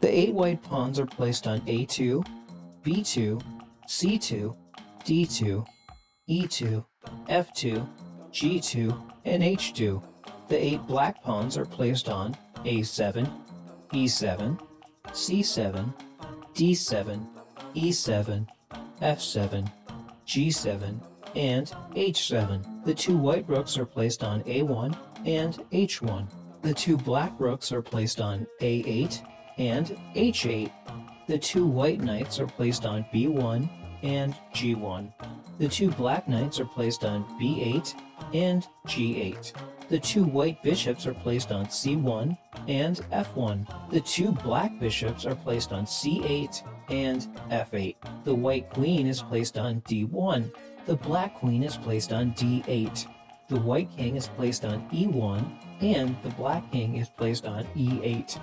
The eight white pawns are placed on a2, b2, c2, d2, e2, f2, g2, and h2. The eight black pawns are placed on a7, b7, c7, d7, e7, f7, g7, and h7. The two white rooks are placed on a1 and h1. The two black rooks are placed on a8 and h8. The two white knights are placed on b1 and g1. The two black knights are placed on b8 and g8. The two white bishops are placed on c1 and f1. The two black bishops are placed on c8 and f8. The white queen is placed on d1. The black queen is placed on d8. The white king is placed on e1 and the black king is placed on e8.